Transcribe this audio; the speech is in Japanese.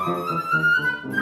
ハハハハ。